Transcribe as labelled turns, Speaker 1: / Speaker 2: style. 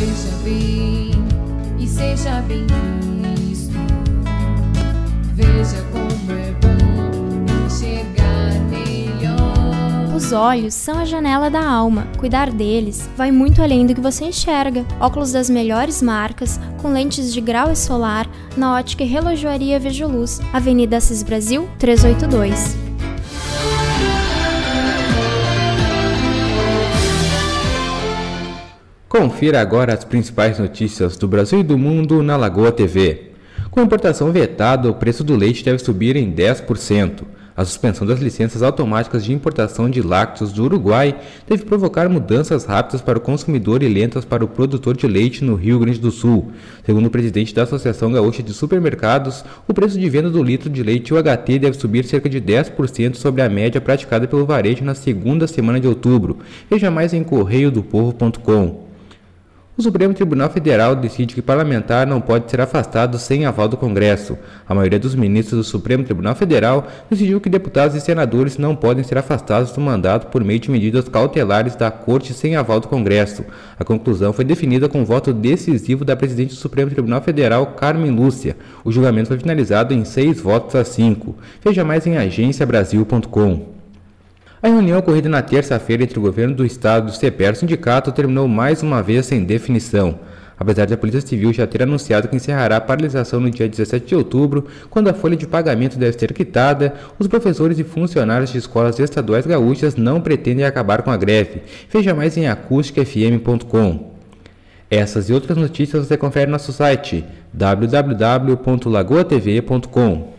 Speaker 1: Veja bem e seja bem visto. Veja como é bom enxergar melhor.
Speaker 2: Os olhos são a janela da alma. Cuidar deles vai muito além do que você enxerga. Óculos das melhores marcas, com lentes de grau e solar, na ótica e relojoaria Vejo Luz, Avenida Assis Brasil, 382.
Speaker 3: Confira agora as principais notícias do Brasil e do mundo na Lagoa TV. Com importação vetada, o preço do leite deve subir em 10%. A suspensão das licenças automáticas de importação de lácteos do Uruguai deve provocar mudanças rápidas para o consumidor e lentas para o produtor de leite no Rio Grande do Sul. Segundo o presidente da Associação Gaúcha de Supermercados, o preço de venda do litro de leite UHT deve subir cerca de 10% sobre a média praticada pelo varejo na segunda semana de outubro. Veja mais em correiodopovo.com. O Supremo Tribunal Federal decide que parlamentar não pode ser afastado sem aval do Congresso. A maioria dos ministros do Supremo Tribunal Federal decidiu que deputados e senadores não podem ser afastados do mandato por meio de medidas cautelares da Corte sem aval do Congresso. A conclusão foi definida com voto decisivo da presidente do Supremo Tribunal Federal, Carmen Lúcia. O julgamento foi finalizado em seis votos a cinco. Veja mais em agenciabrasil.com. A reunião ocorrida na terça-feira entre o governo do estado e o CEPER sindicato terminou mais uma vez sem definição. Apesar de a Polícia Civil já ter anunciado que encerrará a paralisação no dia 17 de outubro, quando a folha de pagamento deve ser quitada, os professores e funcionários de escolas estaduais gaúchas não pretendem acabar com a greve. Veja mais em acusticafm.com. Essas e outras notícias você confere no nosso site www.lagoatv.com.